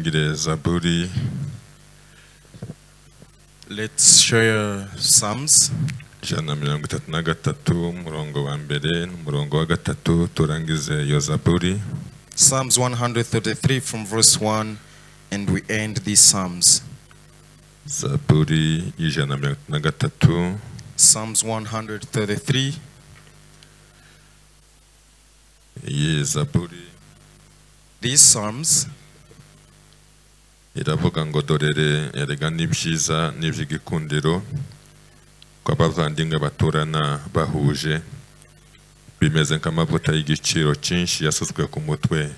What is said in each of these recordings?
dusangire zaburi. Let's share Psalms. Ijana na mirongo itatu na gatatu umurongo wa mbere n'umurongo wa gatatu turangize iyo zaburi. Psalms 133 from verse 1 and we end these Psalms. zaburi y'ijana na mirongo itatu na gatatu. Psalms 133 iyi zaburi. These Psalms iravuga ngo dorere erega n'ibyiza n'iby'igikundiro ko abavandimwe baturana bahuje bimeze nk'amavuta y'igiciro cyinshi yasutswe ku mutwe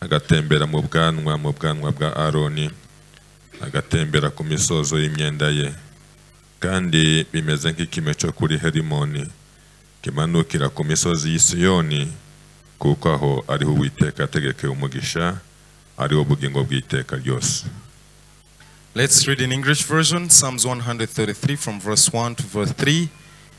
agatembera mu bwanwa mu bwanwa bwa aroni agatembera ku misozo y'imyenda ye. Kandi bimeze nk'ikime cyo kuri herimoni kimanukira ku misozi y'i Siyoni kuko aho ariho uwiteka yategekeye umugisha bw'iteka ryose Let's read in English version Psalms 133 from verse 1 to verse 3.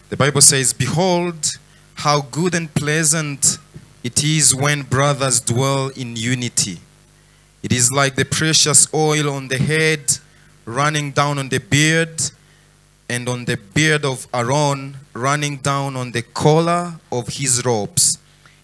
The Bible says, Behold, how good and pleasant it is when brothers dwell in unity. It is like the precious oil on the head running down on the beard, and on the beard of Aaron running down on the collar of his robes.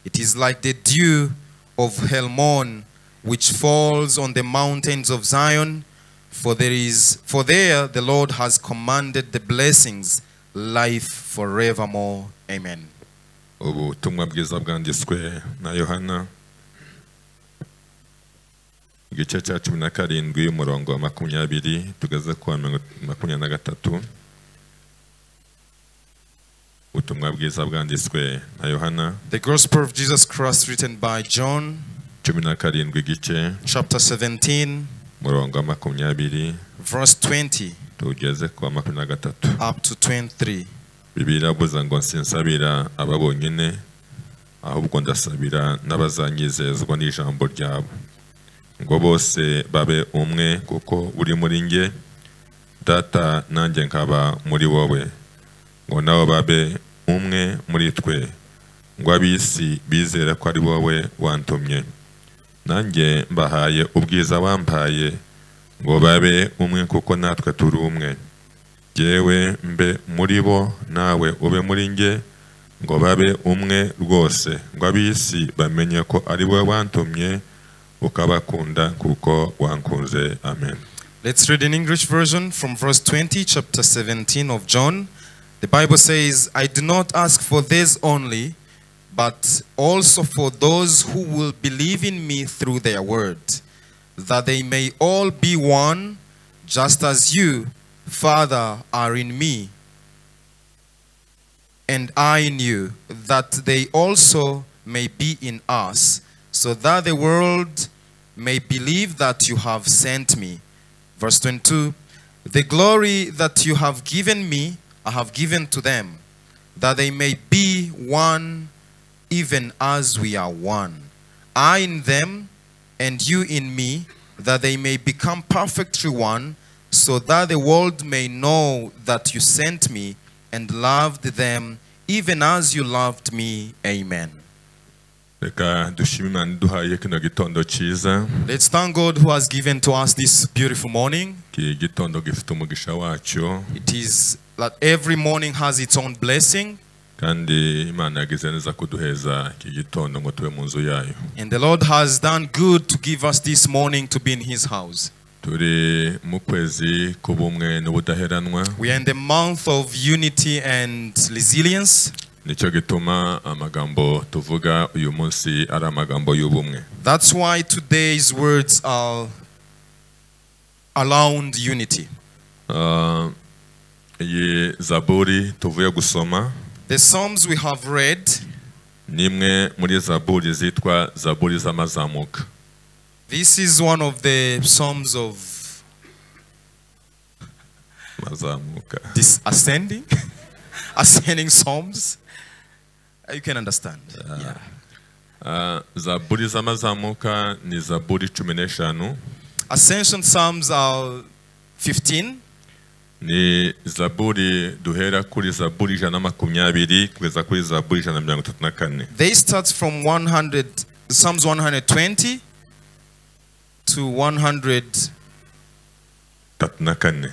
It is like the dew of Helmon which falls on the mountains of Zion. For there is for there the Lord has commanded the blessings, life forevermore. Amen. ubutumwa bwiza bwanditswe na yohana igice cya cumi na karindwi umurongo wa makumyabiri tugeze ku wa makumyabiri na gatatu ubutumwa bwiza bwanditswe na yohana The Gospel of Jesus Christ written by John, cumi na karindwi igice chapter 17, umurongo wa makumyabiri verse 20 tugeze ku wa makumyabiri na gatatu up to 23. bibiliya iravuza ngo sinsabira aba bonyine ahubwo ndasabira n'abazanyizezwa n'ijambo ryabo. Ngo bose babe umwe kuko uri muri nge data nanjye nkaba muri wowe. Ngo nabo babe umwe muri twe ngo ab'isi bizere ko ari wowe wantumye. Nanjye mbahaye ubwiza wampaye ngo babe umwe kuko natwe turi umwe. Jyewe mbe muri bo nawe ube muri nge ngo babe umwe rwose. Ngo ab'isi bamenye ko ari wowe wantumye ukabakunda kuko wankunze. Amen. Let's read in English version from verse 20, chapter 17 of John. The Bible says, I do not ask for this only, but also for those who will believe in me through their word, that they may all be one, just as you, Father, are in me, and I in you, that they also may be in us, so that the world may believe that you have sent me. Verse 22 The glory that you have given me, I have given to them, that they may be one, even as we are one. I in them, and you in me, that they may become perfectly one, so that the world may know that you sent me and loved them, even as you loved me. Amen. reka dushime imana iduhaye kino gitondo cyiza Let's thank God who has given to us this beautiful morning. iki gitondo gifite umugisha wacyo It is that every morning has its own blessing, kandi imana yagize neza kuduheza iki gitondo ngo tube mu nzu yayo and the Lord has done good to give us this morning to be in His house. turi mu kwezi k'ubumwe n'ubudaheranwa We are in the month of unity and resilience. nicyo gituma amagambo tuvuga uyu munsi ari amagambo y'ubumwe That's why today's words are around unity. Ah, iyi zaburi tuvuye gusoma The Psalms we have read, ni imwe muri zaburi zitwa zaburi z'amazamuka this is one of the Psalms of mazamuka this ascending, ascending Psalms. You can understand. Yeah. Ah, zaburi z'amazamuka ni zaburi cumi n'eshanu Ascension Psalms are 15. Ni zaburi duhera kuri zaburi ijana makumyabiri kugeza kuri zaburi ijana mirongo itatu na kane They start from 100, Psalms 120 to 134. tatu na kane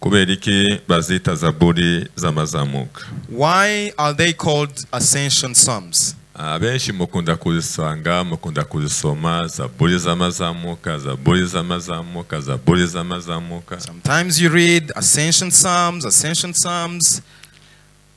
kubera iki bazita zaburi z'amazamuka Why are they called Ascension Psalms? Abenshi mukunda kuzisanga mukunda kuzisoma zaburi z'amazamuka zaburi z'amazamuka zaburi z'amazamuka Sometimes you read Ascension Psalms, Ascension Psalms. kubera iki bazita zaburi z'amazamuka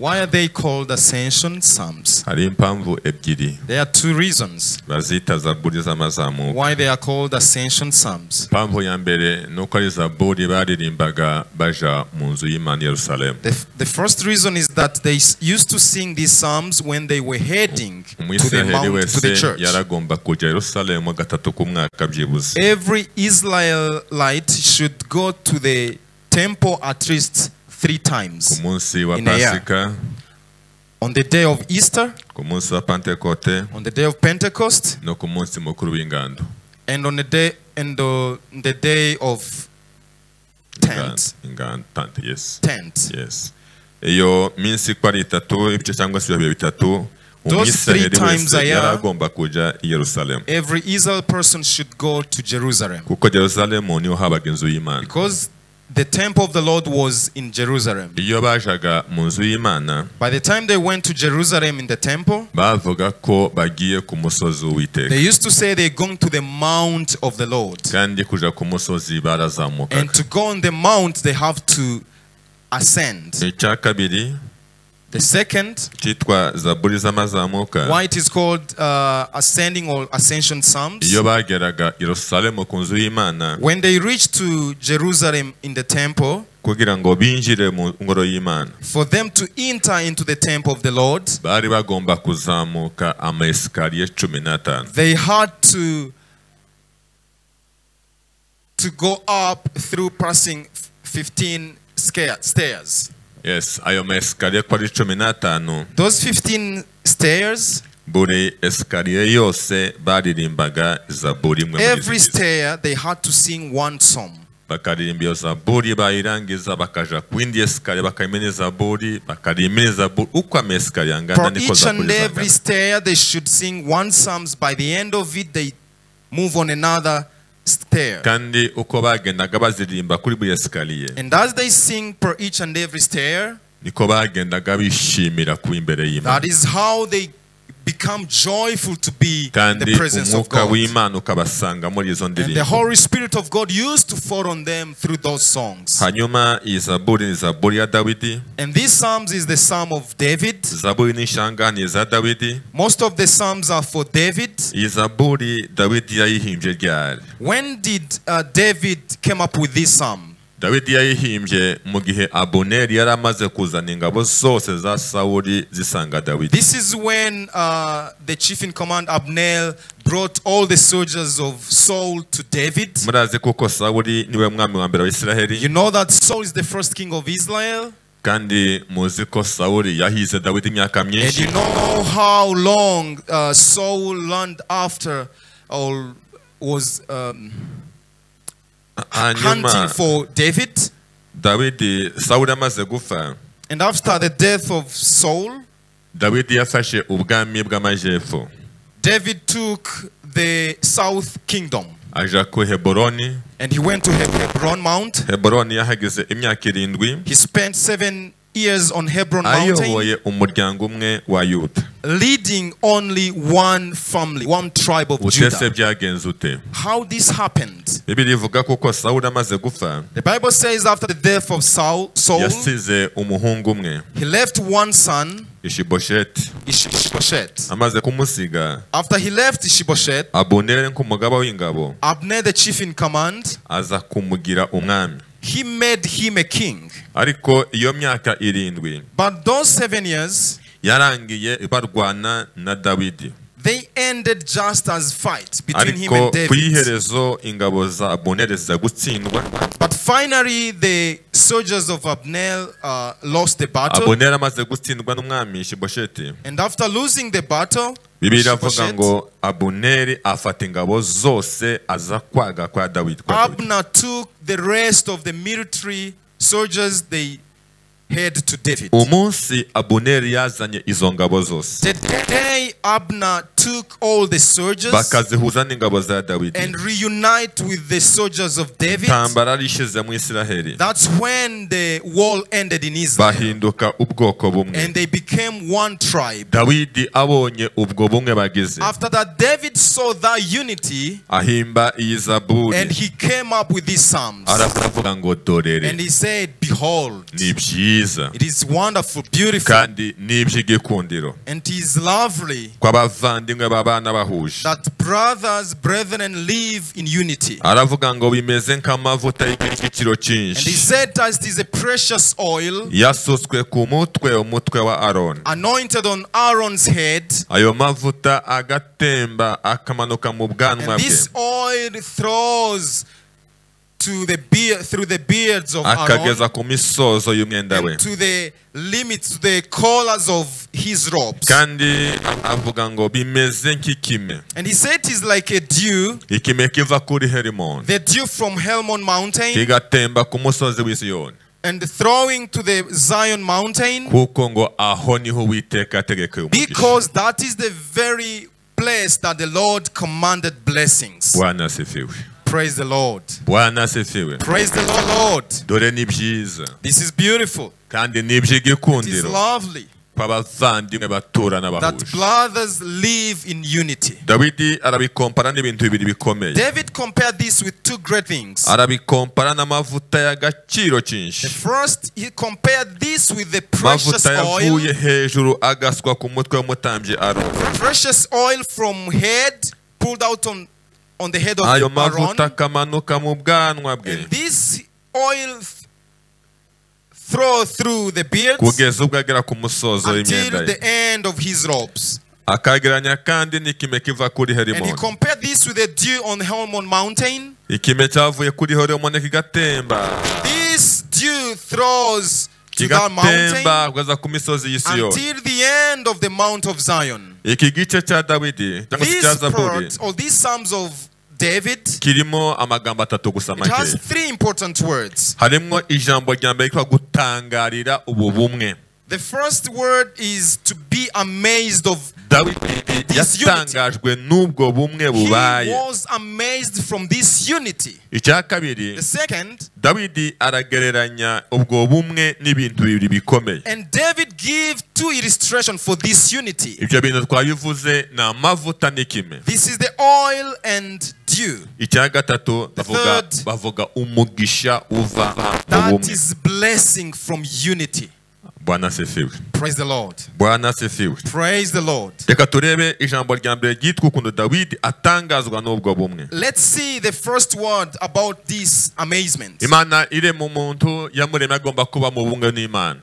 Why are they called Ascension Psalms? hari impamvu ebyiri There are two reasons bazita zaburi z'amazamuka why they are called Ascension Psalms. impamvu ya mbere ni uko ari zaburi baririmbaga baja mu nzu y'imana i yerusalemu The, the first reason is that they used to sing these psalms when they were heading to the mount, to the church. yaragomba kujya yerusalemu gatatu ku mwaka byibuze Every Israelite should go to the temple at least three times. In a year. On the day of Easter, on the day of Pentecost, and on the day and the, the day of tent. yes. Tent. yes. Iyo minsi uko ari itatu ibice cyangwa se ibihe bitatu Those three umwisiraheli times a wese year- yaragomba kujya i yerusalemu. Every Israel person should go to Jerusalem. Kuko yerusalemu niho habaga inzu y'imana. Because the temple of the Lord was in Jerusalem. iyo bajaga mu nzu y'imana By the time they went to Jerusalem in the temple, bavuga ko bagiye ku musozi w'uwiteka they used to say they're going to the mount of the Lord. kandi kuja ku musozi And barazamukaga to go on the mount, they have to ascend. icya kabiri The second, z'amazamuka. why it is called uh, ascending or ascension psalms, iyo bageraga yerusalemu ku nzu y'imana. When they reached to Jerusalem in the temple, kugira ngo binjire mu ngoro y'imana. for them to enter into the temple of the Lord, bari bagomba kuzamuka amaesikariye cumi n'atanu. they had to to go up through passing 15 sca- stairs. Yes ayo cumi n'atanu. Those 15 stairs, buri esikariye yose baririmbaga zaburi imwe every stair they had to sing one song. bakaririmba iyo zaburi bayirangiza bakaja ku yindi esikariye bakayimena zaburi bakaririmba izaburi uko amayesikariye angana For niko each and zaburi every zangana stair, they should sing one psalms. By the end of it, they move on another stair. kandi uko bagendaga baziririmba kuri buri esikariye And as they sing per each and every stair, niko bagendaga bishimira kuba imbere y'imana that is how they become joyful to be in the presence of God. w'imana ukabasanga muri izo And the Holy Spirit of God used to fall on them through those songs. hanyuma iyi zaburi ni zaburi ya dawidi And these psalms is the psalm of David. zaburi n'ishanga ni iza dawidi Most of the psalms are for David. iyi zaburi dawidi yayihimbye ryari When did uh, David came up with this psalm? Dawidi yayihimbye mu gihe abuneri yari amaze kuzana ingabo zose za sawuli zisanga dawidi. This is when uh, the chief in command Abner brought all the soldiers of Saul to David. murazi kuko sawuli niwe mwami wa mbere wa You know that Saul is the first king of Israel, kandi muzi ko sawuli yahize dawidi imyaka and you know how long uh, Saul learned after or was um, hunting for David. dawidi sawuli amaze gupfa And after the death of Saul, dawidi yafashe ubwami bw'amajyepfo David took the south kingdom. Aja ku heboroni and he went to Heb- Hebron Mount. heboroni yahageze imyaka irindwi. He spent seven years on Hebron Mountain, ayoboye umuryango umwe wa yuda. leading only one family, one tribe of utese Judah. byagenze ute? How this happened? bibiri ivuga kuko sawuli amaze gupfa. The Bible says after the death of Saul, Saul yasize umuhungu umwe. he left one son, ishibosheti Ish- Ishbosheth. amaze kumusiga. After he left Ishbosheth, abuneri nk'umugaba w'ingabo. Abner, the chief in command, aza kumugira umwami he made him a king. ariko iyo myaka irindwi But those seven years, yarangiye barwana na dawidi they ended just as fight between him and David. iherezo ingabo za abuneri ziza gutsindwa But finally, the soldiers of Abner uh, lost the battle. abuneri amaze gutsindwa n'umwami shibosheti And after losing the battle, bibiri iravuga ngo abuneri afata ingabo zose aza kwaga kwa Dawidi. Abner took the rest of the military soldiers, they head to David. umunsi abuneri yazanye izo ngabo zose The day Abner took all the soldiers bakazihuza n'ingabo za dawidi. and reunite with the soldiers of David, intambara rishize mu isiraheli. That's when the war ended in Israel. Bahinduka ubwoko bumwe. And they became one tribe. dawidi abonye ubwo bumwe bagize. After that, David saw that unity ahimba iyi zaburi. and he came up with these psalms. aravuga ngo dorere. And he said, Behold, ni byiza. it is wonderful, beautiful, kandi ni iby'igikundiro. And it is lovely abavandimwe babana bahuje aravuga ngo bimeze nk'amavuta y'igiciro cyinshi. yasutswe ku mutwe umutwe wa aroni ayo mavuta agatemba akamanuka mu bwanwa bwe. To the beard through the beards of Aaron akageza ku misozo y'umwenda we. and to the limits, to the collars of his robes. kandi avuga ngo bimeze nk'ikime. And he said it is like a dew, ikime kiva kuri herimoni. The dew from Helmon mountain, kigatemba ku musozi w'isiyoni and throwing to the Zion mountain, kuko ngo aho niho uwiteka yategekeye because that is the very place that the Lord commanded blessings. Praise the Lord. bwana asifiwe Praise the Lord, Lord. dore ni byiza This is beautiful. kandi ni It is lovely kw'abavandimwe baturana that brothers live in unity. dawidi arabikompara n'ibintu bibiri bikomeye David compared this with two great things. arabikompara n'amavuta y'agaciro cyinshi first, he compared this with the precious yavuye oil, hejuru agaswa ku mutwe w'umutambyi aroni precious oil from head pulled out on, on the head of ayo mavuta akamanuka mu bwanwa bwe And this oil th- throw through the beards kugeza ubwo agera ku musozo until w'imyenda ye the end of his robes. akageranya kandi n'ikime kiva kuri And he herimoni compared this with the dew on Helmon mountain. ikime cyavuye kuri herimoni kigatemba This dew throws to that mountain kigatemba kugeza ku misozi y'isiyoni until the end of the Mount of Zion. iki gice cya dawidi cyangwa This cya zaburi part, or these Psalms of David, kirimo amagambo atatu gusa it has make three important words. harimo ijambo rya mbere ryitwa gutangarira ubu bumwe The first word is to be amazed of. dawidi This unity. yatangajwe n'ubwo bumwe He bubaye was amazed from this unity. icya kabiri The second, dawidi aragereranya ubwo bumwe n'ibintu bibiri bikomeye and David gave two illustrations for this unity. ibyo bintu twabivuze ni amavuta n'ikime Is the oil and dew. icya gatatu bavuga third- bavuga umugisha uva mu bumwe is blessing from unity. bwana asifiwe Praise the Lord. bwana asifiwe Praise the Lord. reka turebe ijambo rya mbere ryitwa ukuntu dawidi atangazwa n'ubwo bumwe Let's see the first word about this amazement. imana irema umuntu yamuremye agomba kuba mu bumwe n'imana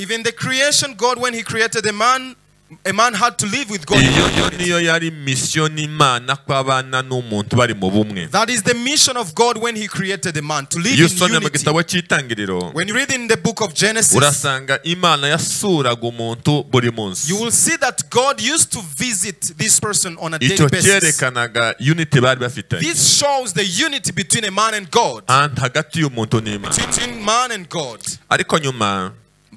Even the creation, God, when He created a man, a man had to live with God. in iyo yo unity. niyo yari misiyo n'imana ko abana n'umuntu bari mu bumwe That is the mission of God when He created a man to live in unity. When you read in the book of Genesis, urasanga imana yasuraga umuntu buri munsi you will see that God used to visit this person on a daily basis. cyerekanaga unity bari bafitanye This shows the unity between a man and God, Ant- hagati y'umuntu n'imana between man and God.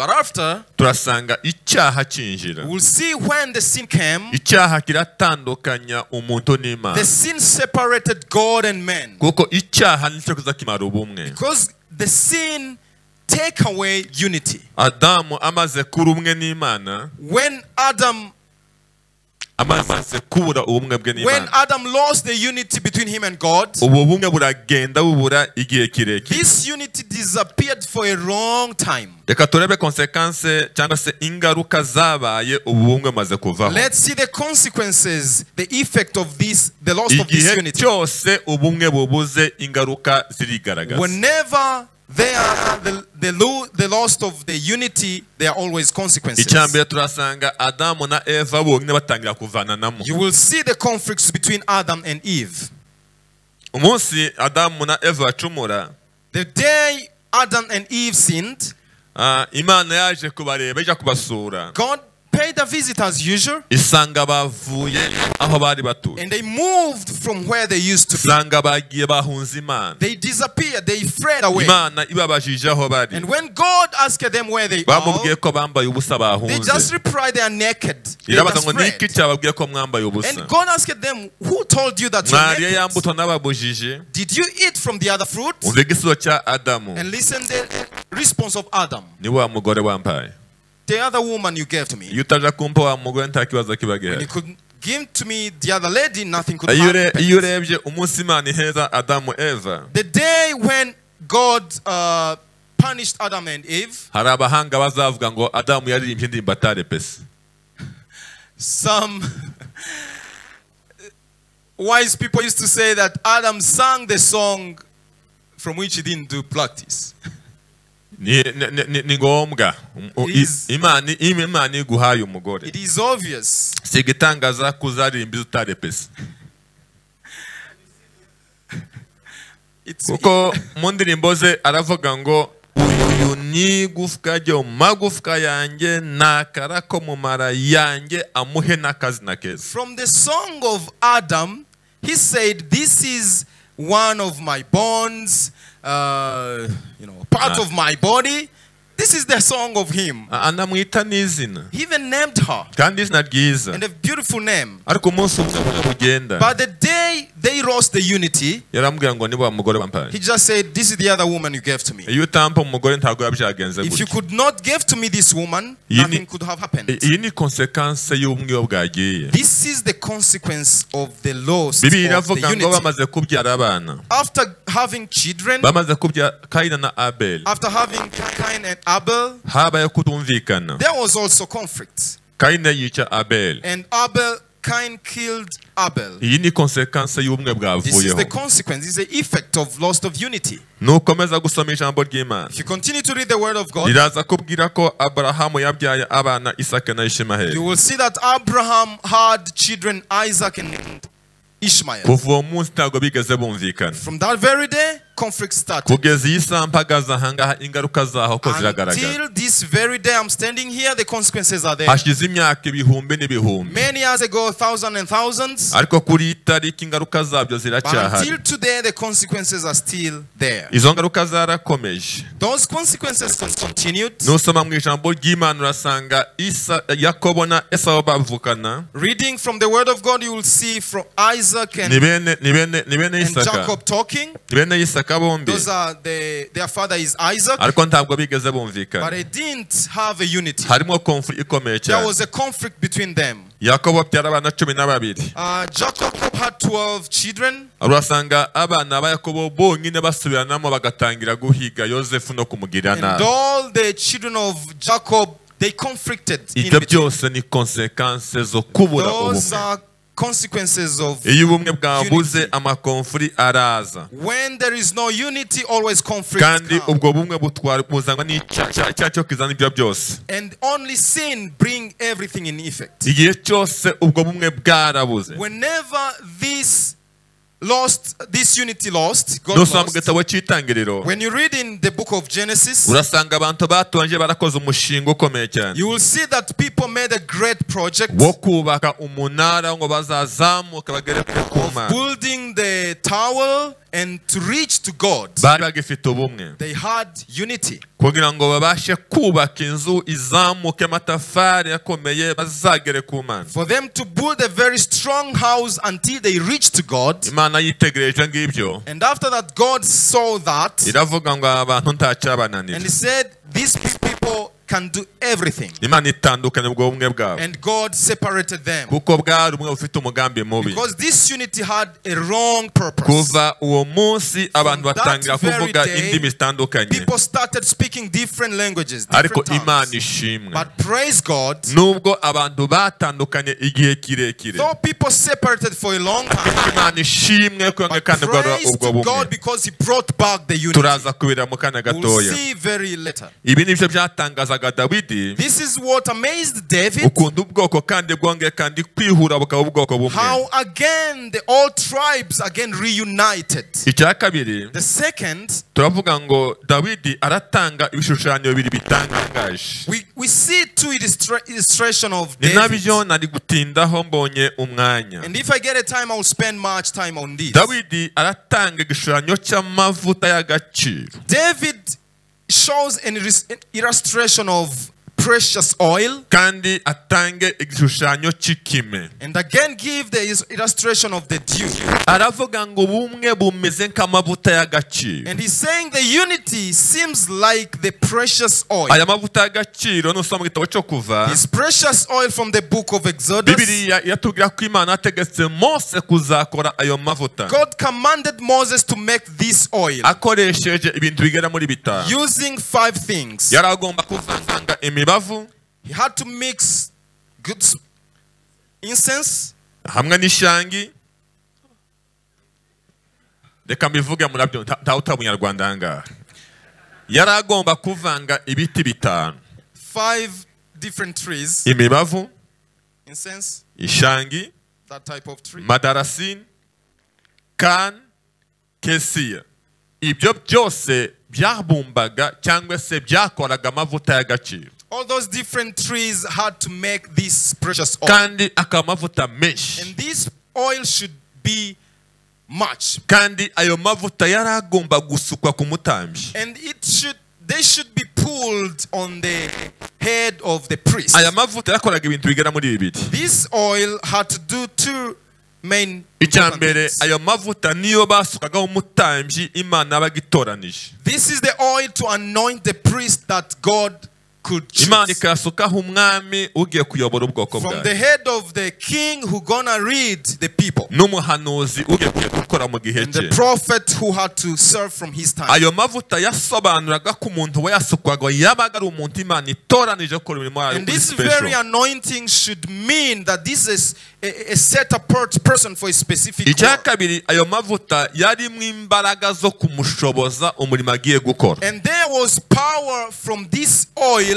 But after, turasanga icyaha cyinjira. we'll see when the sin came, icyaha kiratandukanya umuntu n'imana. The sin separated God and man. kuko icyaha ni cyo kuza kimara ubumwe. Because the sin take away unity. adamu amaze kuba umwe n'imana. When Adam when Adam lost the unity between him and God, ubu bumwe buragenda bubura igihe kirekire. this unity disappeared for a long time. reka turebe konsekanse cyangwa se ingaruka zabaye ubu bumaze kuvaho. Let's see the consequences, the effect of this, the loss of this igihe unity. cyose ubumwe bubuze ingaruka zirigaragaza. Whenever they are the, the, lo- the loss of the unity, there are always consequences. icya mbere turasanga adamu na eva bonyine batangira kuvananamo You will see the conflicts between Adam and Eve. umunsi adamu na eva bacumura The day Adam and Eve sinned, ah, imana yaje kubareba ijya kubasura God paid a visit as usual isanga bavuye aho bari batuye and they moved from where they used to be. isanga bagiye bahunze imana They disappeared, they fled away. imana ibabajije aho bari And when God asked them where they bamubwiye ko bambaye ubusa they just bahunze replied they are naked. Irabaza ngo ni iki fled. cyababwiye ko mwambaye ubusa And God asked them, Who told you that you're ya naked? mbuto n'ababujije Did you eat from the other fruit? igisubizo cya adamu And listen the response of Adam. ni wa mugore wampaye The other woman you gave to me. iyo utaje kumpa wa mugore nta kibazo kiba When you could give to me the other lady, nothing could happen. iyo urebye umunsi imana iheza adamu eva The day when God uh, punished Adam and Eve, hari abahanga bazavuga ngo adamu yaririmbye indirimbo atarepese some wise people used to say that Adam sang the song from which he didn't do practice. Ni, ngombwa. Imana iguhaye umugore. It is obvious. si igitangaza ko uzaririmba izo utarepese It's, kuko mu ndirimbo ze aravuga ngo uyu ni igufwa ryo mu magufwa yanjye ni akara ko mu mara yanjye amuhe n'akazina keza. From the song of Adam, he said, This is one of my bones, uh, you know, part of my body. This is the song of him. A- anamwita n'izina He even named her, kandi izina ryiza and a beautiful name. ariko umunsi umwe umwe bugenda But the day they lost the unity, yaramubwira ngo niba mugore wampaye he just said, This is the other woman you gave to me. iyo utampa umugore ntabwo biba If you gutya could not give to me this woman, You nothing could have happened. iyi ni konsekanse y'ubumwe iyo bwagiye This is the consequence of the loss of the iravuga ngo unity. bamaze kubyara abana After having children, bamaze kubyara kayina na abeli after having Cain and Abel, kutumvikana there was also conflict. yica abeli And Abel, Cain killed Abel. iyi ni konsekanse y'ubumwe This is the consequence, this is the effect of loss of unity. nukomeza gusoma ijambo ry'imana If you continue to read the word of God, riraza kubwira ko aburahamu yabyaye abana isaka na you will see that Abraham had children, Isaac and Ishmael. kuva uwo munsi ntabwo bigeze bumvikana From that very day, conflict started. kugeza iyi saha mpagaze ahangaha ingaruka zaho ko ziragaragara Until this very day I'm standing here, the consequences are there. hashize imyaka ibihumbi n'ibihumbi Many years ago, thousands and thousands. ariko kuri iyi tariki ingaruka zabyo But ziracyahari until today, the consequences are still there. izo ngaruka zarakomeje Those consequences con- continued. nusoma mu ijambo ry'imana urasanga isa yakobo na esawu bavukana Reading from the word of God, you will see from Isaac ni and, bene ni bene ni bene and Jacob talking. ni bene isaka ubutaka bombi ariko ntabwo bigeze bumvikana harimo konfuri ikomeye cyane. yakobo abyara abana cumi na babiri urasanga abana ba yakobo bonyine basubiranamo bagatangira guhiga yosefu no kumugirira nabi ibyo byose ni konsekanse zo kubura ubumwe. Iyo ubumwe bwabuze amakonfuri araza when there is no unity, always conflict. kandi ubwo bumwe buzanwa n'icyaha kizana ibyo byose And only sin bring everything in effect. igihe cyose ubwo bumwe bwarabuze Whenever this lost, this unity lost, God nusoma mu lost. gitabo cy'itangiriro When you read in the book of Genesis, urasanga abantu batonje barakoze umushinga ukomeye cyane. you will see that people made a great project wo kubaka umunara ngo bazazamuka bagere ku mana building the tower and to reach to God. bari bagifite ubumwe They had unity. kugira ngo babashe kubaka inzu izamuke amatafari akomeye bazagere ku mana For them to build a very strong house until they reach to God. imana yitegereje ngibyo And after that, God saw that iravuga ngo aba bantu and He said, These people can do everything. imana itandukanye ubwo bumwe bwabo And God separated them. kuko bwari ubumwe bufite umugambi mubi Because this unity had a wrong purpose. kuva uwo munsi abantu that batangira very kuvuga day, indimi zitandukanye People started speaking different languages, ariko different imana ishimwe But praise God, nubwo abantu batandukanye igihe kirekire though people separated for a long time, imana ishimwe ko but kandi rwara praise ubwo bumwe God because He brought back the unity. turaza kubira mu kanya We'll see very later. ibi nibyo byatangazaga dawidi This is what amazed David. ukunda ubwoko kandi bwongeye kandi kwihura bukaba ubwoko bumwe How again the all tribes again reunited. icya kabiri The second, turavuga ngo dawidi aratanga ibishushanyo bibiri bitangaje we, we see two illustra- illustration of ni David. nabyo nari gutindaho mbonye umwanya And if I get a time, I will spend much time on this. dawidi aratanga igishushanyo cy'amavuta y'agaciro David shows an illustration of precious oil kandi atange igishushanyo cy'ikime and again give the illustration of the dew. aravuga ngo bumwe bumeze nk'amavuta y'agaciro And he's saying the unity seems like the precious oil. aya mavuta y'agaciro nusoma mu gitabo cyo kuva His precious oil from the book of Exodus. iratubwira ko imana yategetse mose kuzakora ayo mavuta God commanded Moses to make this oil akoresheje ibintu bigera muri bitanu using five things. yari agomba kuvanganga imibavu He had to mix good incense, hamwe n'ishangi. Reka mbivuge murabyo nta- ntawe utari umunyarwanda aha ngaha yari agomba kuvanga ibiti bitanu. Five different trees, imibavu incense, ishangi that type of tree. madarasini kan kesiya ibyo byose byabumbaga cyangwa se byakoraga amavuta y'agaciro. All those different trees had to make this precious oil. kandi akaba amavuta menshi And this oil should be much. kandi ayo mavuta yari agomba gusukwa ku mutambyi And it should they should be pulled on the head of the priest. aya mavuta yakoraga ibintu bigera muri bibiri This oil had to do two main icya important mbere things. ayo mavuta niyo basukagaho umutambyi imana yabaga itoranije This is the oil to anoint the priest that God imana ikasukaho umwami ugiye kuyobora ubwoko bwayo. n'umuhanuzi ugiye gukora mu gihe cye. ayo mavuta yasobanuraga ko umuntu wayasukwaga yabaga ari umuntu imana itoranije ko imirimo yayo kuri special. icya kabiri ayo mavuta yarimo imbaraga zo kumushoboza umurimo agiye gukora. And there was power from this oil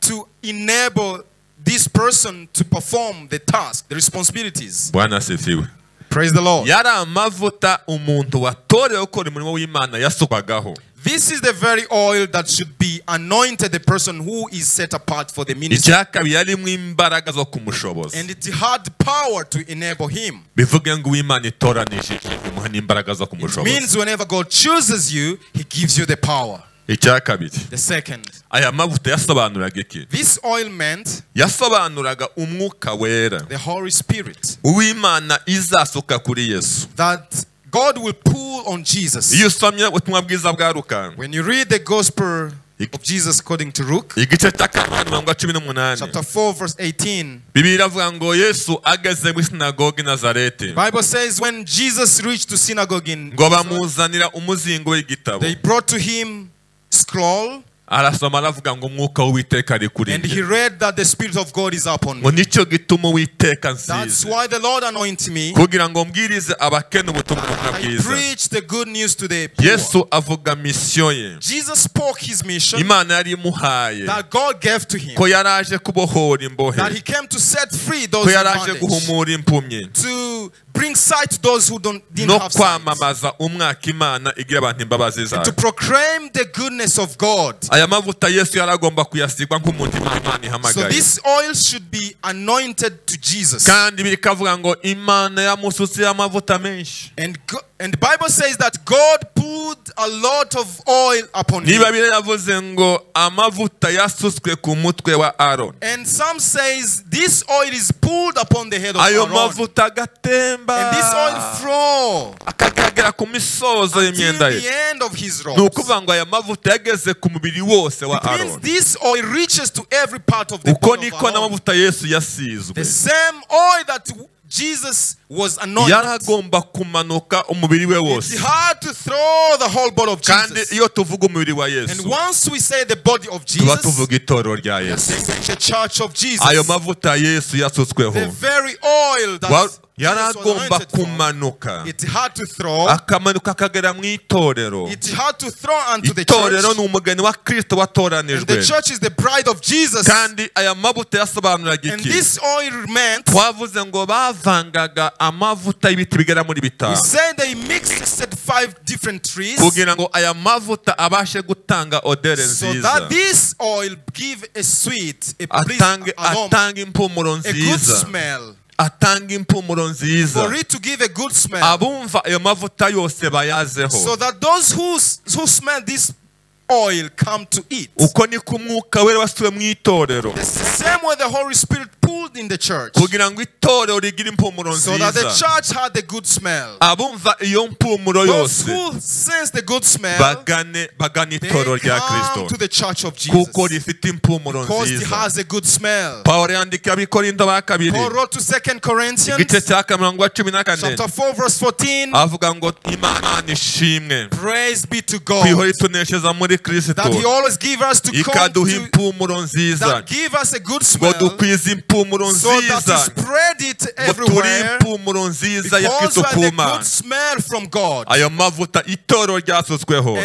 to enable this person to perform the task, the responsibilities. bwana asifiwe Praise the Lord. yari amavuta umuntu watorewe gukora umurimo w'imana yasukwagaho This is the very oil that should be anointed the person who is set apart for the ministry. icya kabiri yarimo imbaraga zo kumushoboza And it had power to enable him. bivuge ngo uw'imana itoranije imuha n'imbaraga zo It means whenever God chooses you, He gives you the power. Icya kabiri The second, aya mavuta yasobanuraga iki? This oil meant yasobanuraga umwuka wera. the Holy Spirit. Uw'imana izasuka kuri yesu. That God will pull on Jesus. iyo usomye ubutumwa bwiza bwa ruka When you read the Gospel of Jesus according to Luke, igice cya kabiri mirongo cumi n'umunani. chapter 4, verse 18, bibiri iravuga ngo yesu ageze muri sinagogi nazareti. Bible says when Jesus reached the synagogue in ngo bamuzanira umuzingo w'igitabo. they brought to him scroll arasoma aravuga ngo umwuka w'uwiteka ari kuri and he read that the spirit of God is upon ngo me. nicyo gituma uwiteka That's why the Lord anointed me. kugira ngo mbwirize abakene ubutumwa I bwiza preach the good news to the poor. yesu avuga misiyo ye Jesus spoke his mission imana yari imuhaye that God gave to him. ko yaraje kubohora imbohe That he came to set free those ko in yaraje bondage. guhumura impumyi To bring sight to those who don't, didn't no have sight. kwamamaza umwaka imana igira abantu imbabazi And to proclaim the goodness of God. Aya mavuta yesu yari agomba kuyasigwa nk'umuntu imana So ihamagaye this oil should be anointed to Jesus. kandi bikavuga ngo imana yamusutse amavuta menshi And, and the Bible says that God put a lot of oil upon him. niba bire yavuze ngo amavuta yasutswe ku mutwe wa aron And some says this oil is pulled upon the head of Aaron. And this oil flow akagera ku misozo y'imyenda the ye end of his ni robes. ukuvuga ngo aya mavuta yageze ku mubiri wose wa It means this oil reaches to every part of the body of niko Aaron. n'amavuta yesu yasizwe The same oil that Jesus was anointed. yari agomba kumanuka umubiri we It's hard to throw the whole body of kandi Jesus. iyo tuvuga umubiri wa And yesu once we say the body of tuba Jesus, tuvuga itorero rya we are yesu saying the church of Jesus. ayo mavuta yesu yasutsweho The very oil Wa- that yari agomba kumanuka. Akamanuka akagera mu itorero. Itorero ni umugani wa kirisito watoranijwe. kandi aya mavuta yasobanuraga iki? twavuze ngo bavangaga amavuta y'ibiti bigera muri bitanu kugira ngo aya mavuta abashe gutanga odere nziza. atange impumuro nziza. atanga impumuro nziza. Abumva ayo mavuta yose bayazeho. Oil come to it uko niko umwuka wera wasubiye mu itorero. The same way the holy spirit pulls pulled in the church. kugira ngo itorero rigire impumuro So that the church had the good smell. abumva iyo mpumuro Those who sense the good smell, bagane bagana they itorero rya come to the church of Jesus. kuko rifite impumuro Because it nziza has a good smell. pawulo yandika abikorinto ba kabiri Paul wrote to Second Corinthians igice cya mirongo cumi na kane chapter 4 verse 14. avuga ngo imana ishimwe Praise be to God muri kirisito that He always give us to come ikaduha to impumuro nziza that give us a good ngo smell dukwize impumuro that nziza turi impumuro nziza ya kristo ku mana ayo mavuta itorero ryasutsweho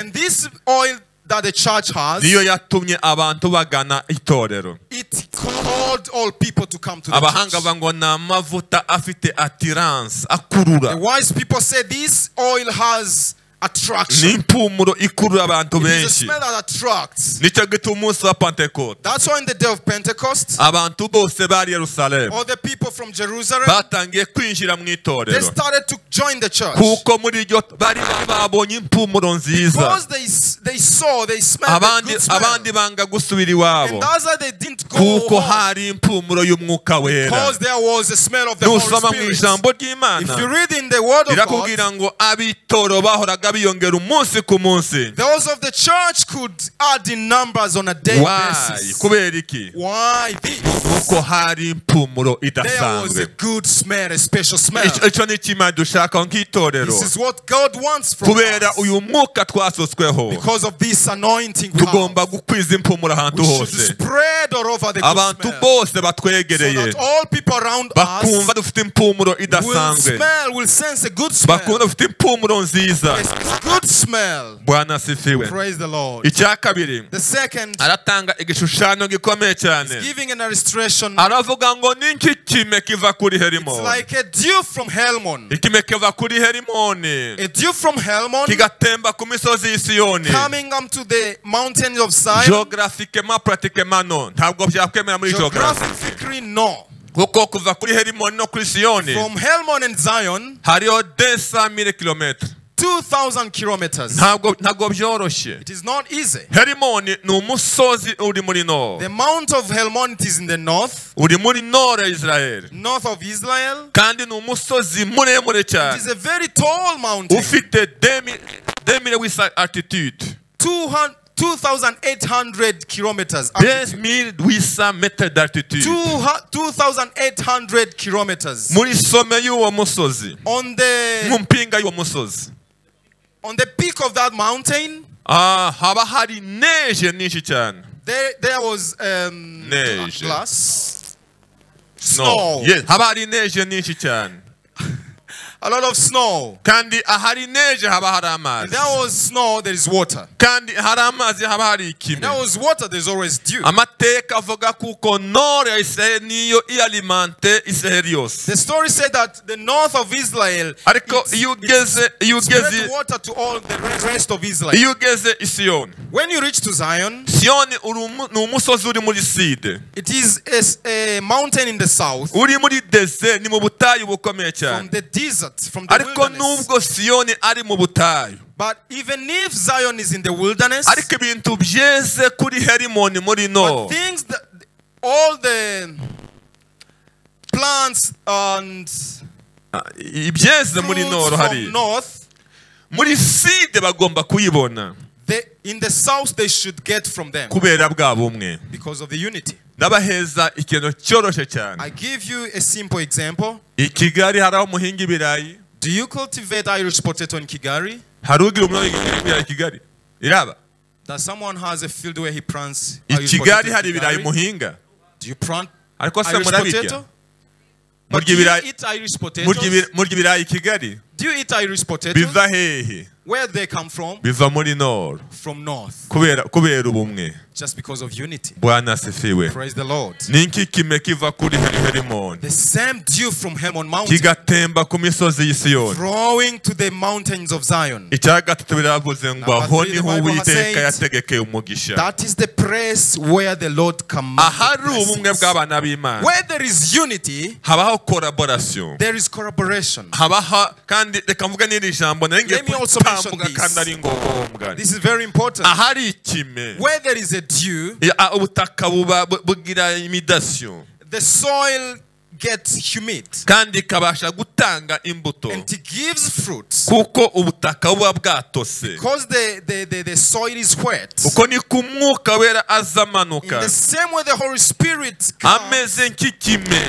that the church has, niyo yatumye abantu bagana itorero. it called all people to come to the abahanga church. bavuga ngo ni amavuta afite attirance akurura. The wise people say this oil has ni attraction. impumuro ikurura abantu It is a benshi smell that attracts. nicyo gituma umunsi wa pentekote That's why in the day of Pentecost, abantu bose bari yerusalemu all the people from Jerusalem, batangiye kwinjira mu they itorero started to join the church. kuko muri iryo bari babonye impumuro nziza Because they, they saw, they smelled the abandi good smell. banga gusubira iwabo And that's why they didn't go kuko home. hari impumuro y'umwuka wera Because there was a smell of the Holy nusoma mu Spirit. ijambo If ry'imana you read in the Word of God, rirakubwira ngo ab'itorero bahoraga biyongera umunsi ku munsi those of the church could add in numbers on a daily basis. kubera iki Why this? kuko hari impumuro There was a idasanzwe good smell, a special smell. Icyo- icyo ni ikimana nk'itorero This is what God wants from kubera us. uyu mwuka twasutsweho Of this anointing, we tugomba gukwiza impumuro ahantu hose. spread all over the abantu bose batwegereye. All people around bakumva us dufite impumuro will idasanzwe. smell, will sense a good smell. bakumva dufite impumuro nziza. A good smell. bwana asifiwe. Praise the Lord. icya kabiri The second aratanga igishushanyo gikomeye cyane. giving an illustration. aravuga ngo ni iki kime kiva kuri It's herimoni like a dew from Helmon. ikime kiva kuri herimoni. A dew from Helmon kigatemba ku misozi y'isiyoni coming up to the mountains of Zion. geografikema pratikema no ntabwo byakwemera muri Geographically, no. kuko kuva kuri herimoni no kuri siyoni From Helmon and Zion, hariho desamire kilometero 2,000 kilometers. ntabwo ntabwo byoroshye It is not easy. herimoni ni umusozi uri muri no The Mount of Helmon it is in the north, uri muri nora ya israel north of Israel. kandi ni umusozi muremure It cyane is a very tall mountain. ufite demi- demire wisa altitude 200 2,800 kilometers. altitude. demire wisa metre d'altitude Two hu- 2,800 kilometers. muri some y'uwo musozi On the mu mpinga y'uwo musozi on the peak of that mountain, Ah, haba hari neje nyinshi cyane there there was um, Neige. glass, Snow. snow, Yes, haba hari neje nyinshi cyane a lot of snow. kandi ahari neje haba hari amazi There was snow, there is water. kandi hari amazi haba hari ikime There was water, there's always dew. amateka avuga kuko nore ya israheli niyo iyalimante israheli yose The story said that the north of Israel ariko iyo ugeze iyo ugeze water to all the rest of Israel. iyo ugeze isiyoni When you reach to Zion, siyoni uri umu- ni umusozi uri muri side It is a mountain in the south uri muri deze ni mu butayu bukomeye from the desert, from the ariko wilderness. nubwo siyoni ari mu butayu. But even if Zion is in the wilderness, ariko ibintu byeze kuri herimoni muri no but things that all the plants and ah, ibyeze muri noro from hari north, muri side bagomba kuyibona. they, in the south they should get from them kubera bwa bumwe. because of the unity. Ndabaheza ikintu cyoroshye cyane. I give you a simple example. i kigali hari aho muhinga ibirayi. Do you cultivate Irish potato in Kigali? hari ugira umwe w'igihingwa ibirayi kigali? Iraba. That someone has a field where he plants i kigali hari ibirayi muhinga. Do you plant ariko se murabirya? murya ibirayi i kigali? Do you eat Irish potatoes? biva hehe? Where they come from? biva muri nord From north. kubera kubera ubumwe Just because of unity. bwana asifiwe Praise the Lord. ni iki kime kiva kuri The same dew from Hermon Mountain kigatemba ku misozi y'isiyoni flowing to the mountains of Zion. icya gatatu biravuze ngo Number aho three, the niho uwiteka yategekeye umugisha That is the place where the Lord ahari commands. ubumwe bw'abana b'imana Where there is unity, habaho collaboration there is collaboration. habaho kandi reka mvuga n'iri jambo narengeye Let me also mention this. This is very important. ahari ikime Where there is a dew, ubutaka bugira imidasiyo the soil gets humid kandi ikabasha gutanga imbuto and it gives fruits. kuko ubutaka buba bwatose Because the, the, the, the soil is wet. uko ni ku mwuka wera aza In the same way the Holy Spirit comes ameze nk'ikime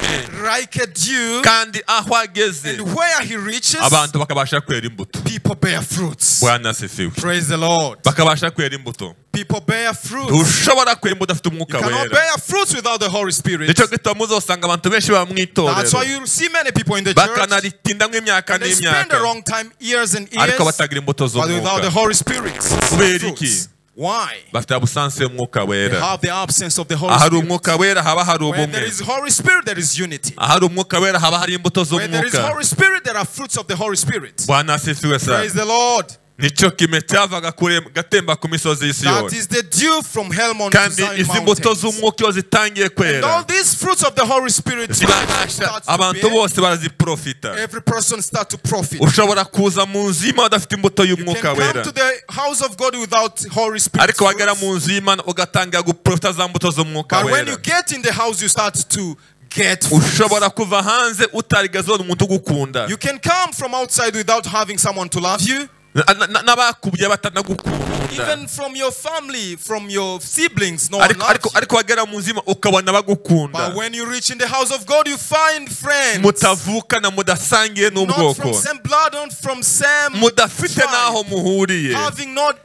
like a dew, kandi aho ageze and where he reaches, abantu bakabasha kwera imbuto people bear fruits. bwana asifiwe Praise the Lord. bakabasha kwera imbuto People bear fruits. Ntushobora kwera imbuto afite umwuka You cannot wera bear fruits without the Holy Spirit. nicyo gituma muzosanga abantu benshi baba mu That's why you see many people in the church. bakanaritinda nk'imyaka They spend a n'imyaka long time, years and years, ariko batagira imbuto but without the z'umwuka Holy Spirit. Kubera iki? Why? bafite abusanse y'umwuka wera have the absence of the Holy ahari Spirit. umwuka wera haba hari ubumwe Holy Spirit, there is unity. ahari umwuka wera haba hari imbuto Where there is z'umwuka Holy Spirit, there are fruits of the Holy Spirit. bwana Praise sana the Lord. Nicyo kime cyavaga gatemba ku misozi y'isiyoni the dew from Helmon to kandi izi mbuto z'umwuka iyo zitangiye kwera these fruits of the Holy Spirit zibasha starts to abantu bose baraziprofita Every person start to profit. ushobora kuza mu nzu y'imana udafite imbuto can y'umwuka come wera to the house of God without Holy Spirit. ariko wagera mu nzu y'imana ugatangira guprofita za mbuto z'umwuka But when you wera get in the house, you start to get fruits. ushobora kuva hanze utarigeze ubona umuntu ugukunda You can come from outside without having someone to love you. Na- na- n'abakubye batanagukunda Even from your family, from your siblings, no ariko wagera mu nzima ukabona bagukunda But when you reach in the house of God, you find friends. mutavukana mudasangiye Not n'ubwoko. from same blood, not from same mudafite n'aho muhuriye. Having not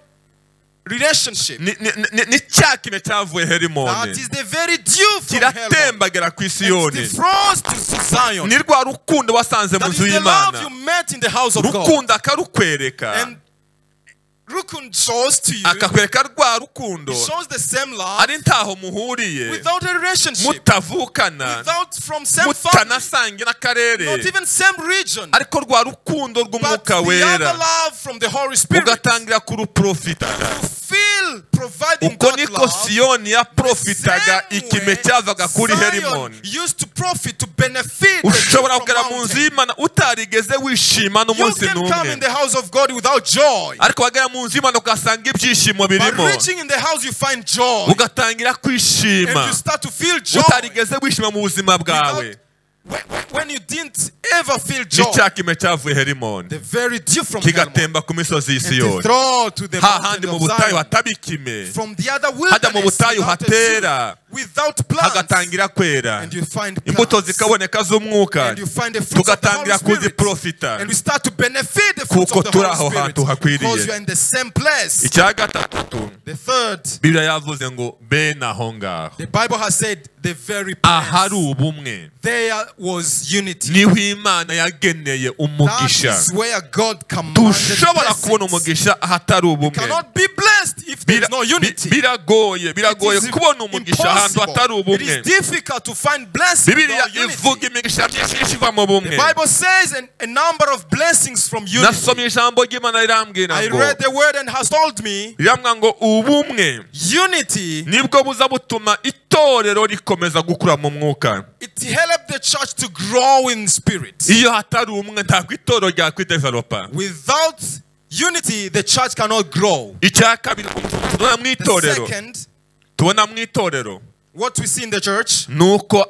relationship. n'icyaha kino cyavuye herimoni kiratembagera ku isi yone ni rwa rukundo wasanze mu nzu y'imana. rukundo akarukwereka. Akakwereka rwa rukundo. It shows the same love ari ntaho muhuriye. without a relationship, mutavukana. Without from same mutanasange n'akarere. Not even same region, ariko rwa rukundo rw'umwuka wera. love from the Holy Spirit. ugatangira kuruprofita. You feel providing uko niko siyoni yaprofitaga ikime cyavaga kuri herimoni. used to profit to benefit the ushobora kugera mu nzu y'imana utarigeze wishima You n'umunsi n'umwe. in the house of God without joy. ariko wagera mu nzu y'imana ugasanga ibyishimo birimo reaching in the house, you find joy. ugatangira kwishima you start to feel joy. utarigeze wishima mu buzima bwawe nicyaha kime cyavuye herimoni kigatemba ku misozi find a fruit mu the Holy Spirit, and mu butayu to benefit kwera. imbuto zikaboneka z'umwuka. tugatangira Spirit, because turi aho hantu the same place. The yavuze ngo bene aho ngaho. The Bible has said the very place. ahari ubumwe There was unity. niho imana yageneye umugisha where God commanded dushobora kubona umugisha ahatari ubumwe cannot be blessed if there is no unity. bi- biragoye biragoye It is kubona umugisha ahantu hatari impossible. It ubumwe is difficult to find blessings without unity. ivuga imigisha myinshi iva mu bumwe The Bible says a number of blessings from unity. nasomye ijambo ry'imana rirambwira I ngo read the word and has told me riramwa ngo ubumwe unity nibwo buza butuma itorero rikomeza gukura mu mwuka. It helped the church to grow in spirit. iyo hatari ubumwe ntabwo itorero ryakwidevelopa Without unity, the church cannot grow. icya kabiri tubona mu itorero. second, tubona mu itorero. what we see in the church,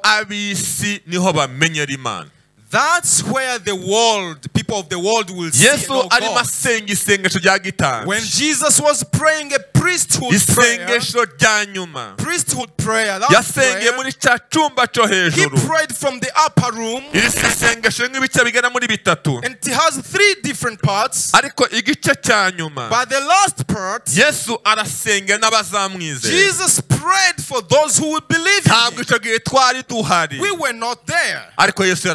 ab'isi niho bamenyera imana that's where the world, people of the world will see yesu oh, know arimo asenga isengesho rya gitanga When Jesus was praying a priesthood prayer. isengesho rya nyuma Priesthood prayer. That yasengeye muri cya cyumba cyo He prayed from the upper room. iri si isengesho nk'ibice bigera muri bitatu And it has three different parts. ariko igice cya nyuma But the last part, yesu arasengera n'abazamwizera Jesus prayed for those who would believe ntabwo him. icyo gihe twari duhari We were not there. ariko yesu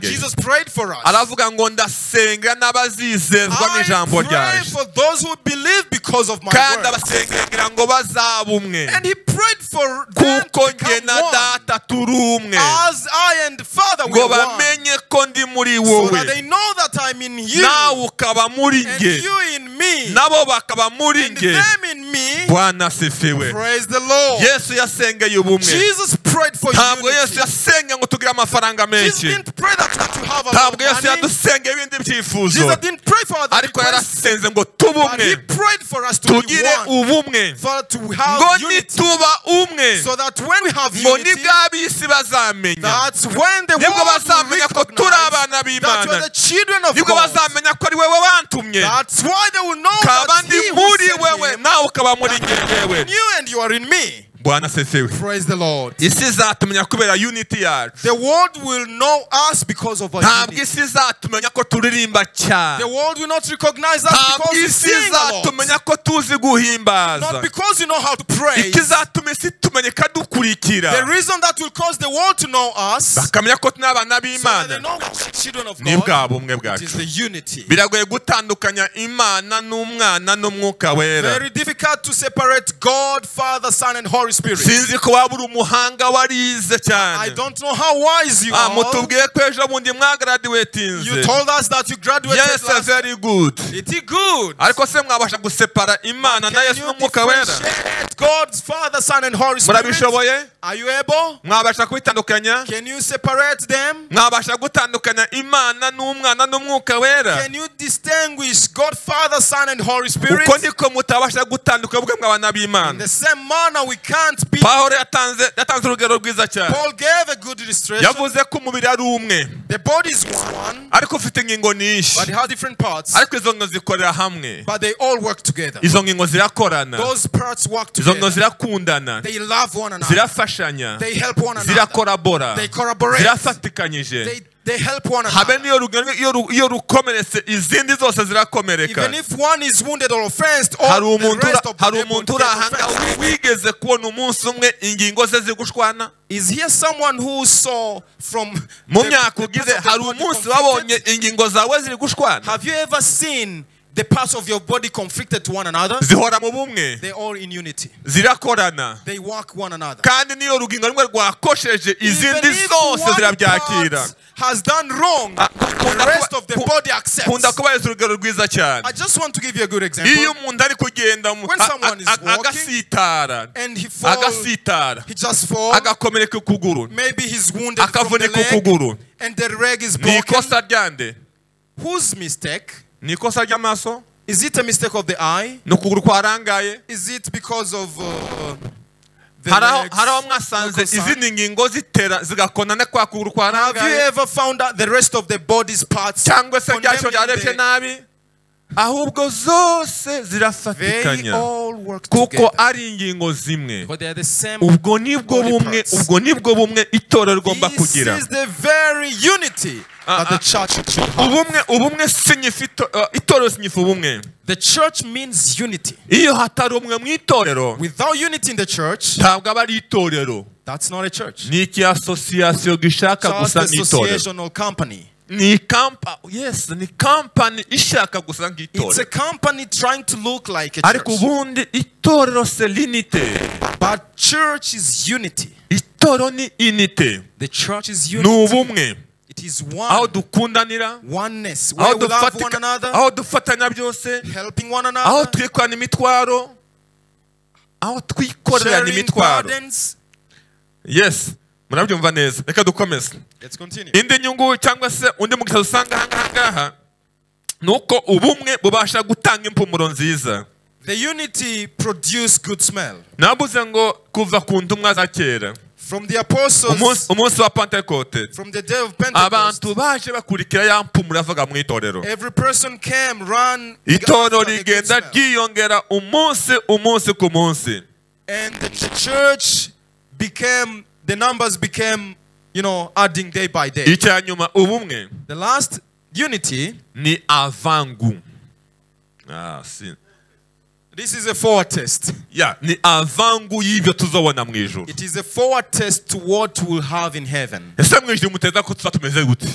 Jesus prayed for us. aravuga ngo ndasenga n'abazizezwa n'ijambo I pray for those who believe because of my kandi word. abasengera ngo bazaba umwe And he prayed for them kuko to njye become na one. data turi umwe As I and the Father ngo were one. bamenye ko ndi muri So that they know that I'm in you. nawe ukaba muri And you in me. nabo bakaba muri And them in me. bwana asifiwe Praise the Lord. yesu yasengeye ubumwe Jesus ntabwo yesu unity. ngo tugire amafaranga Jesus menshi. didn't pray that you have a lot ntabwo yesu yadusengeye ibindi byifuzo. Jesus didn't pray for other ariko yarasenze ngo tube he umwe. prayed for us to be tugire ubumwe For to have ngo nituba umwe. So that when we have ngo nibwo ab'isi bazamenya. that's when the nibwo bazamenya ko turi abana that b'imana. we're the children of nibwo God. bazamenya ko ari wowe wantumye. That's why they will know that ndi he who muri wewe. nawe ukaba muri ngewe in you and you are in me. bwana sesewe Praise the Lord. isi izatumenya kubera unity yacu The world will know us because of our ntabwo unity. isi izatumenya ko turirimba cyane The world will not recognize us ntabwo because we isi sing a lot. izatumenya ko tuzi guhimbaza Not because you know how to praise. ikizatuma isi tumenya ikadukurikira The reason that will cause the world to know us so bakamenya ko turi abana that b'imana they know we're children of ni God. bwa bumwe bwacu is the unity. biragoye gutandukanya imana n'umwana n'umwuka wera Very difficult to separate God, Father, Son, and Holy Spirit. sinzi ko waba umuhanga warize I don't know how wise you Ah, are. mutubwiye ko ejo bundi You told us that you graduated yes last very good It is good. ariko se mwabasha gusepara imana na yesu you n'umwuka wera differentiate God's Father, Son, and Holy Spirit? murabishoboye Are you able? mwabasha kubitandukanya Can you separate them? mwabasha gutandukanya imana n'umwana n'umwuka wera Can you distinguish God, Father, Son, and Holy Spirit? uko niko mutabasha gutandukanya ubwe mw'abana In b'imana the same manner, we can't be. pawulo yatanze yatanze urugero rwiza cyane Paul gave a good illustration. yavuze ko umubiri ari umwe The body is one, ariko ufite ingingo nyinshi but it has different parts, ariko izo ngingo zikorera hamwe but they all work together. izo ngingo zirakorana Those parts work izo ngingo together. zirakundana They love one another. zirafashanya zirakorabora. Zirafatikanyije. Habe n'iyo rukomeretse izindi zose zirakomereka. Hari umuntu uri aha ngaha wigeze kubona umunsi umwe ingingo ze zigushwana? Mu myaka ugize hari umunsi wabonye ingingo zawe ziri gushwana Have you ever seen the parts of your body conflicted to one another? zihora mu bumwe They're all in unity. zirakorana They work one another. kandi n'iyo rugingo rumwe rwakosheje Even izindi if zose one zirabyakira part has done wrong, Ah, the rest of the body accepts. nkunda kubahereza urugero rwiza cyane I just want to give you a good iyo example. umuntu ari kugenda When someone is walking, agasitara And he falls, agasitara he just falls. agakomereka ukuguru Maybe he's wounded from the akavunika leg, ukuguru and the leg is ni broken. ikosa ryande Whose mistake? Ni ikosa ry'amaso Is it a mistake of the eye? ni ukuguru kwarangaye Is it because of uh, the hari aho legs? hari aho mwasanze. Izindi ngingo zitera zigakonana kwa kuguru Have you kwarangaye ever found out the rest of the body's parts cyangwa se ryacyo condemning the- nabi? Ahubwo zose They zirafatikanya all work kuko together. ari ingingo zimwe. But they are the same. ubwo ni bwo bumwe ubwo ni bwo bumwe itorero rigomba This kugira. is the very unity Ubumwe ubumwe sinyifa uh, itorero sinyifa ubumwe The church means unity. iyo hatari umwe mu itorero Without unity in the church, ntabwo aba ari itorero that's not a church. ni iki asosiyasiyo gishaka gusa nk'itorero associational company. ni kampa yes ni kampani ishaka gusa It's a nk'itorero company trying to look like a ariko church. ubundi itorero selinite But church is unity. itorero ni inite The church is ni unity. ubumwe Is aho one. dukundanira aho one dufatanya byose one aho twikorana imitwaro aho twikorerana imitwaro yes murabyumva neza. Reka dukomeze. Indi nyungu cyangwa se undi mugisha usanga aha ngaha ni uko ubumwe bubasha gutanga impumuro nziza. The unity produce good smell. nabuze ngo kuva ku ntumwa za kera. umunsi wa pentekote abantu baje bakurikira ya mpumuro yavaga mu itorero. Itorero rigenda ryiyongera umunsi umunsi ku munsi. Icya nyuma ubumwe. Ni avangu. Ah, this is a forward test. ya ni avangu y'ibyo tuzobona mu ijuru It is a forward test to what we'll have in heaven. ese mu ijuru muteza ko tuza gute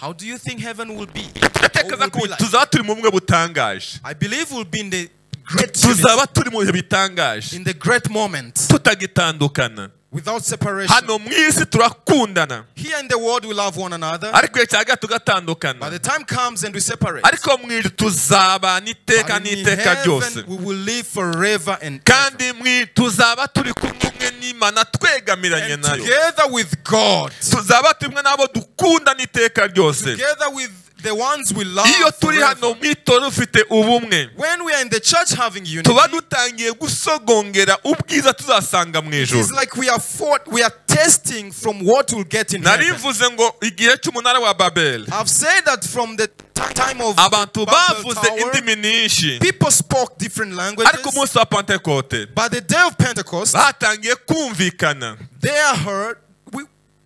How do you think heaven will be? ndatekereza ko will be like? tuzaba turi mu bumwe butangaje I believe we'll be in the great unity, tuzaba turi mu bihe bitangaje in the great moment, tutagitandukana without separation. hano mu isi turakundana Here in the world we love one another. ariko igihe cyaga By tugatandukana the time comes and we separate. ariko mu ijuru tuzabana iteka But in n'iteka ryose heaven we will live forever and ever. kandi mwi tuzaba turi kumwe n'imana twegamiranye And nayo together with God, tuzaba turi n'abo dukunda n'iteka ryose together with the ones we love. iyo turi forever. hano mu itorero dufite ubumwe When we are in the church having unity, tuba dutangiye gusogongera ubwiza tuzasanga mu it's like we are fought, we are testing from what we'll get in nari heaven. mvuze ngo igihe cy'umunara wa babeli I've said that from the time of abantu Babel bavuze Tower, indimi nyinshi people spoke different languages. ariko umunsi wa pentekote By the day of Pentecost, batangiye kumvikana they are heard.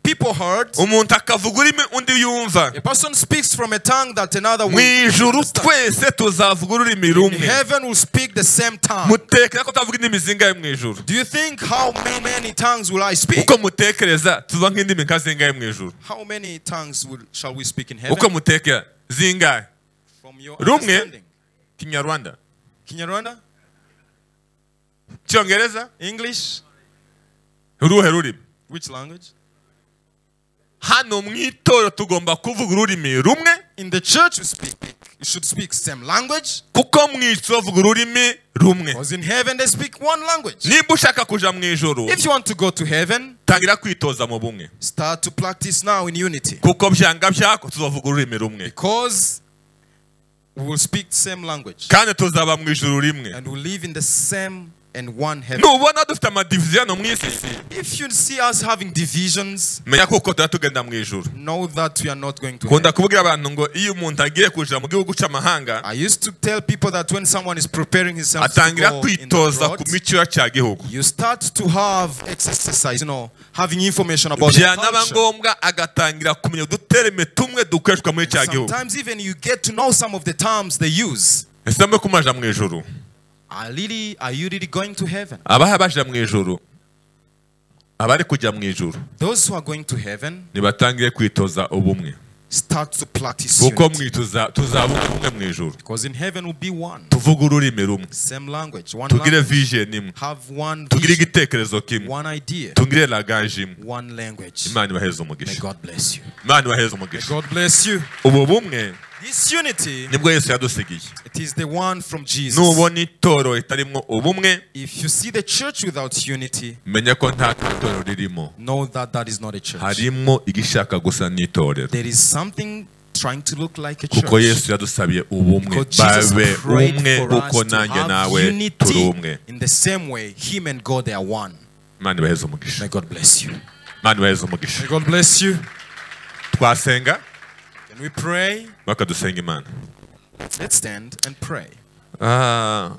People heard. umuntu akavuga ururimi undi yumva A person speaks from a tongue that another mu will. ijuru twese tuzavuga ururimi In rumwe heaven will speak the same tongue. mutekereza ko tuzavuga indimi zingahe mu ijuru Do you think how many, many tongues will I speak? uko mutekereza tuvuga nk'indimi nka zingahe mu ijuru How many tongues will, shall we speak in heaven? uko mutekera zingahe From your Rumwe. understanding. kinyarwanda Kinyarwanda? cyongereza English? uruhe rurimi Which language? Hano mu itorero tugomba kuvuga ururimi rumwe In the church we speak. You should speak same language. kuko mu ijuru bavuga ururimi rumwe Because in heaven they speak one language. nimba ushaka kuja mu ijuru If you want to go to heaven, tangira kwitoza mu bumwe start to practice now in unity. kuko byanga byako tuzavuga ururimi rumwe Because we will speak same language. kandi tuzaba mu ijuru rimwe And we live in the same and one heaven. nubona dufite amadiviziyo hano mu isi If you see us having divisions, menya kuko tuba tugenda mu ijuru know that we are not going to heaven. kubwira abantu ngo iyo umuntu agiye kuja mu gihugu cy'amahanga I used to tell people that when someone is preparing himself atangira kwitoza ku mico ya cya gihugu you start to have exercise, you know, having information about byanaba ngombwa agatangira kumenya udutereme tumwe dukoreshwa muri cya gihugu Sometimes even you get to know some of the terms they use. ese mwe kumaja mu ijuru abaha bajya mu ijoro abari kujya mu ijoro ntibatangiye kwitoza ubumwe. kuko tuzaba umwe mu ijoro tuvuge ururimi rumwe. Tugire vijeni imwe. Tugire igitekerezo kimwe. Tugire lagaje imwe. Imana ibaheze umugisha. Imana ibaheze May umugisha God bless you. ubu bumwe This unity, nibwo yesu yadusigiye it is the one from Jesus. nubona itoro ritarimo ubumwe If you see the church without unity, menya ko nta torero ririmo know that that is not a church. harimo igishaka gusa n'itorero There is something trying to look like a kuko church. yesu yadusabiye ubumwe Because Jesus babe prayed umwe for kuko us to nanjye have nawe turi unity umwe in the same way. Him and God, are one. imana ibaheze umugisha May God bless you. imana ibaheze umugisha twasenga Can we pray? bakadusenga imana Let's stand and pray. Ah,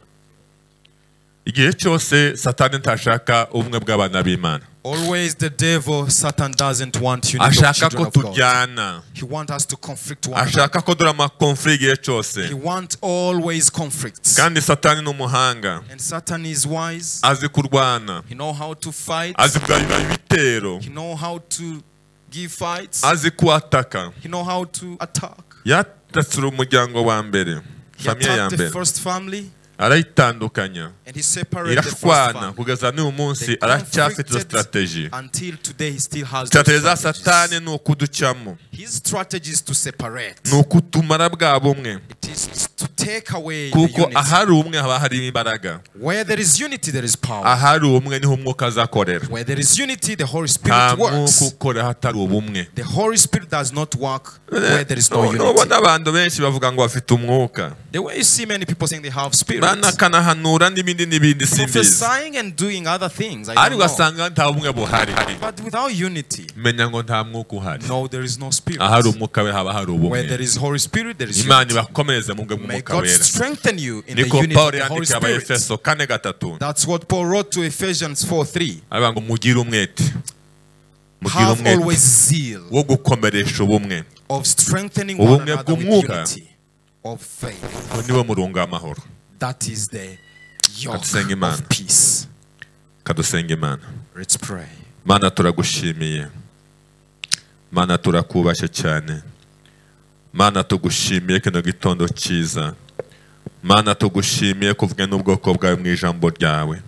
igihe cyose satani ntashaka ubumwe bw'abana b'imana Always the devil, Satan doesn't want of ashaka ko tujyana He wants us to conflict one another. ashaka ko dore amakonfuri igihe cyose He wants always conflicts. kandi satani ni umuhanga And Satan is wise. azi kurwana He know how to fight. azi kugabanya ibitero He know how to give fights. azi kuwataka He know how to attack. yatatse umuryango wa mbere famiye ya mbere first family arayitandukanya and he separated the first irashwana kugeza n'uyu munsi aracyafite izo conflicted strategy until today he still has strategy za satani ni ukuducamo His strategy to separate. ni ukutumara bwa bumwe It is to take away the kuko ahari umwe haba harimo imbaraga Where there is unity, there is power. ahari umwe niho umwuka azakorera Where there is unity, the Holy nta Spirit mwuka ukora hatari ubumwe The Holy Spirit does not work where there is no No- unity. nubona abantu benshi bavuga ngo bafite umwuka banakanahanura n'ibindi n'ibindi simbizi ariko ugasanga nta bumwe buhari. Menya ngo nta mwuka uhari. ahari umwuka we haba hari ubumwe. Imana ibakomereze mu bwe bw'umwuka wera. niko pawulo yandika abayefeso kane gatatu. Aravuga ngo mugire umwete mugire umwete wo gukomeresha ubumwe. ubumwe bw'umwuka. ubwo ni we murunga amahoro. That is the yoke of peace. kadusenga imana Let's pray. mana turagushimiye mana turakubashye cyane. Mana tugushimiye kino gitondo cyiza. Mana tugushimiye kuvuga n'ubwoko bwawe mu ijambo ryawe.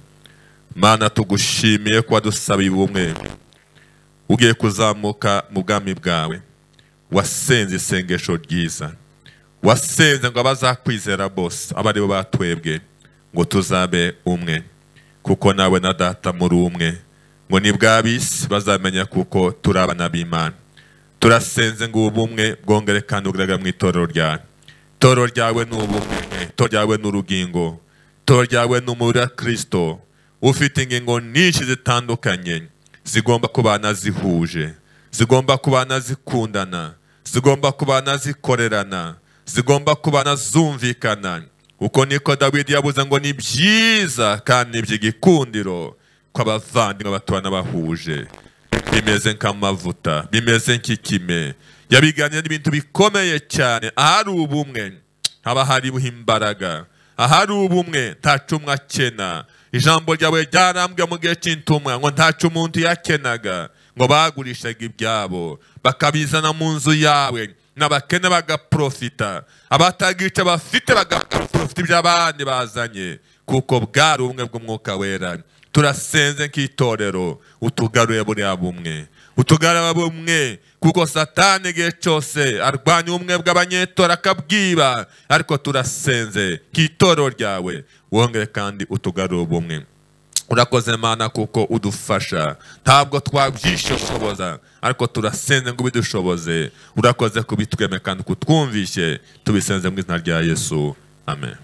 Mana tugushimiye kuba dusabiye ubumwe. Ugiye kuzamuka mu bwami bwawe. Wasenze isengesho ryiza. Wasenze ngo abazakwizera bose abe ari bo batwebwe ngo tuzabe umwe. Kuko nawe na data muri umwe. Ngo ni bw'ab'isi bazamenya kuko turi abana b'imana. Turasenze ngo ubumwe bwongere kandi bugaragara mu itorero ryawe itorero ryawe ni ubumwe itorero ryawe ni urugingo. Itorero ryawe ni umubiri kirisito ufite ingingo nyinshi zitandukanye zigomba kubana zihuje zigomba kubana zikundana zigomba kubana zikorerana zigomba kubana zumvikana uko niko dawidi yabuze ngo ni byiza kandi by'igikundiro ko abavandimwe batubana bahuje. Bimeze nk'amavuta bimeze nk'ikime. Yabiganira n'ibintu bikomeye cyane. Ahari ubumwe haba hariho imbaraga. Ahari ubumwe ntacu umwe akena. Ijambo ryawe ryarambwe mu gihe cy'intumwa ngo ntacu umuntu yakenaga ngo bagurishaga ibyabo bakabizana mu nzu yawe. N'abakene bagaprofita abatagica bafite bagaprofita iby'abandi bazanye. Kuko bwari ubumwe bw'umwuka wera. Turasenze nk'itorero. Utugaruye buriya bumwe. Utugarura bumwe. Kuko satani igihe cyose arwanya ubumwe bw'abanyetora akabwiba. Ariko turasenze nk'itorero ryawe. Wongere kandi utugarure ubumwe. Urakoze mana kuko udufasha. Ntabwo twabyishoboza ariko turasenze ngo ubidushoboze. Urakoze kubitweme kandi kutwumvishe. Tubisenze mu izina rya yesu. Amen.